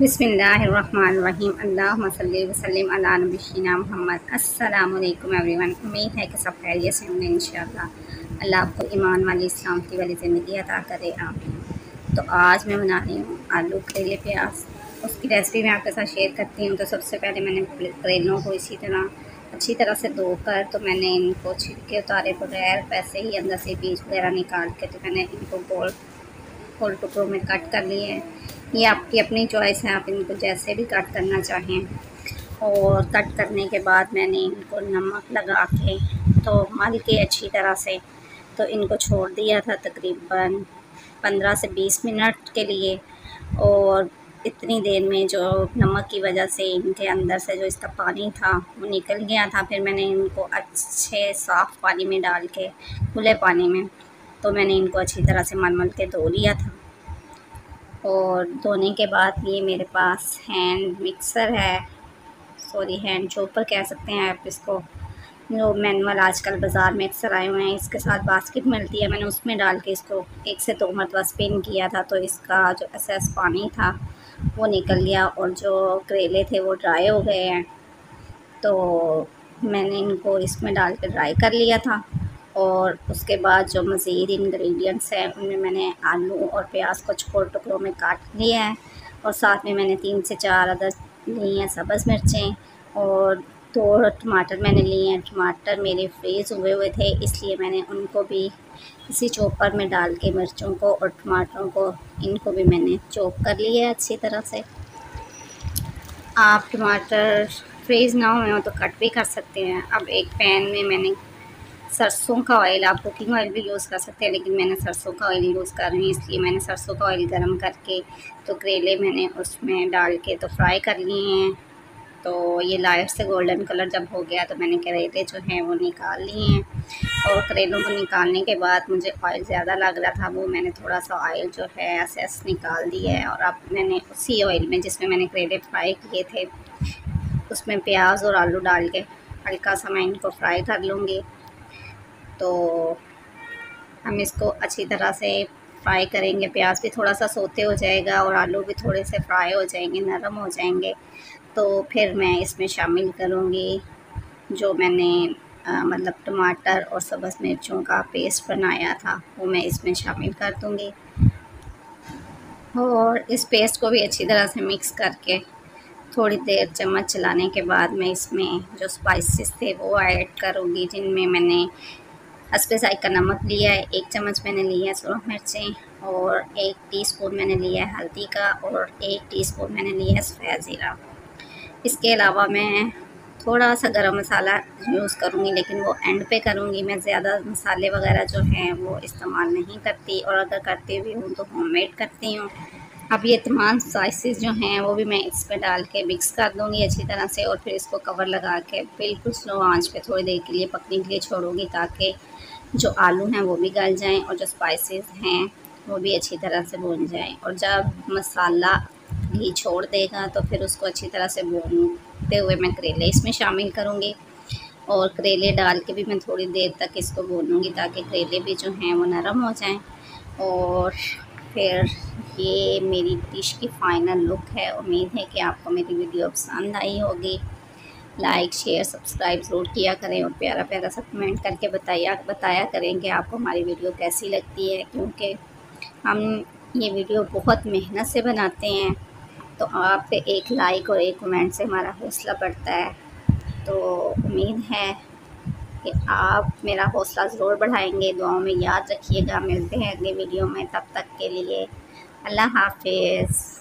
बिसमीम अल्लाम वसल्लम अला नबीना मोहम्मद। वालेकुम एवरीवन। उम्मीद है कि सब खैरियत से होंगे इंशाल्लाह अल्लाह आपको ईमान वाली इस्लाम की वाली ज़िंदगी अता करे, आमीन। तो आज मैं बना रही हूँ आलू करेले प्याज। उसकी रेसिपी मैं आपके साथ शेयर करती हूँ। तो सबसे पहले मैंने करेलों को इसी तरह अच्छी तरह से धोकर तो मैंने इनको छिड़के उतारे बगैर वैसे ही अंदर से बीज वगैरह निकाल के तो मैंने इनको गोल गोल टुकड़ों में कट कर लिए हैं। ये आपकी अपनी चॉइस है, आप इनको जैसे भी कट करना चाहें। और कट करने के बाद मैंने इनको नमक लगा के तो मल के अच्छी तरह से तो इनको छोड़ दिया था तकरीबन पंद्रह से बीस मिनट के लिए। और इतनी देर में जो नमक की वजह से इनके अंदर से जो इसका पानी था, वो निकल गया था। फिर मैंने इनको अच्छे साफ़ पानी में डाल के खुले पानी में तो मैंने इनको अच्छी तरह से मल मल के धो लिया था। और धोने के बाद ये मेरे पास हैंड मिक्सर है। सॉरी हैंड चोपर कह सकते हैं आप इसको। जो मैनुअल आजकल बाज़ार में अक्सर आए हुए हैं, इसके साथ बास्केट मिलती है। मैंने उसमें डाल के इसको एक से दो मरतबा स्पिन किया था तो इसका जो एसेस पानी था, वो निकल गया और जो करेले थे, वो ड्राई हो गए हैं। तो मैंने इनको इसमें डाल कर ड्राई कर लिया था। और उसके बाद जो मज़ीद इंग्रेडिएंट्स हैं, उनमें मैंने आलू और प्याज को छोटे टुकड़ों में काट लिया है और साथ में मैंने तीन से चार अदर लिए हैं, सब्ज़ मिर्चें और दो टमाटर मैंने लिए हैं। टमाटर मेरे फ्रीज़ हुए हुए थे, इसलिए मैंने उनको भी इसी चॉपर में डाल के मिर्चों को और टमाटरों को, इनको भी मैंने चॉप कर लिया है अच्छी तरह से। आप टमाटर फ्रीज़ ना हुए हो तो कट भी कर सकते हैं। अब एक पैन में मैंने सरसों का ऑयल आप कुकिंग ऑयल भी यूज़ कर सकते हैं, लेकिन मैंने सरसों का ऑयल यूज़ कर रही हूँ, इसलिए मैंने सरसों का ऑयल गर्म करके तो करेले मैंने उसमें डाल के तो फ्राई कर लिए हैं। तो ये लाइट से गोल्डन कलर जब हो गया तो मैंने करेले जो हैं वो निकाल लिए हैं। और करेलों को निकालने के बाद मुझे ऑयल ज़्यादा लग रहा था, वो मैंने थोड़ा सा ऑयल जो है असेस निकाल दिया है और अब मैंने उसी ऑयल में जिसमें मैंने करेले फ्राई किए थे, उसमें प्याज और आलू डाल के हल्का सा मैं इनको फ्राई कर लूँगी। तो हम इसको अच्छी तरह से फ्राई करेंगे। प्याज भी थोड़ा सा सोते हो जाएगा और आलू भी थोड़े से फ्राई हो जाएँगे नरम हो जाएँगे। तो फिर मैं इसमें शामिल करूँगी जो मैंने आ, मतलब टमाटर और सब्ज़ मिर्चों का पेस्ट बनाया था वो मैं इसमें शामिल कर दूँगी। और इस पेस्ट को भी अच्छी तरह से मिक्स करके थोड़ी देर चम्मच चलाने के बाद मैं इसमें जो स्पाइसेस थे वो ऐड करूँगी जिनमें मैंने साइज़ का नमक लिया है, एक चम्मच मैंने लिया है सुरख मिर्चें और एक टीस्पून मैंने लिया है हल्दी का और एक टीस्पून मैंने लिया है सफ़ेद ज़ीरा। इसके अलावा मैं थोड़ा सा गरम मसाला यूज़ करूँगी, लेकिन वो एंड पे करूँगी। मैं ज़्यादा मसाले वगैरह जो हैं वो इस्तेमाल नहीं करती और अगर करती भी हूँ तो होममेड करती हूँ। अब ये तमाम स्पाइसेस जो हैं, वो भी मैं इस पर डाल के मिक्स कर दूँगी अच्छी तरह से और फिर इसको कवर लगा के बिल्कुल स्लो आँच पे थोड़ी देर के लिए पकने के लिए छोड़ूँगी ताकि जो आलू हैं, वो भी गल जाएँ और जो स्पाइसेस हैं, वो भी अच्छी तरह से भून जाएँ। और जब मसाला घी छोड़ देगा तो फिर उसको अच्छी तरह से भूनते हुए मैं करेले इसमें शामिल करूँगी। और करेले डाल के भी मैं थोड़ी देर तक इसको भूनूँगी ताकि करेले भी जो हैं, वो नरम हो जाएँ। और फिर ये मेरी डिश की फ़ाइनल लुक है। उम्मीद है कि आपको मेरी वीडियो पसंद आई होगी। लाइक शेयर सब्सक्राइब ज़रूर किया करें और प्यारा प्यारा सा कमेंट करके बताया बताया करें कि आपको हमारी वीडियो कैसी लगती है, क्योंकि हम ये वीडियो बहुत मेहनत से बनाते हैं। तो आप एक लाइक और एक कमेंट से हमारा हौसला बढ़ता है। तो उम्मीद है कि आप मेरा हौसला ज़रूर बढ़ाएँगे, दुआओं में याद रखिएगा। मिलते हैं अगली वीडियो में, तब तक के लिए अल्लाह हाफिज़।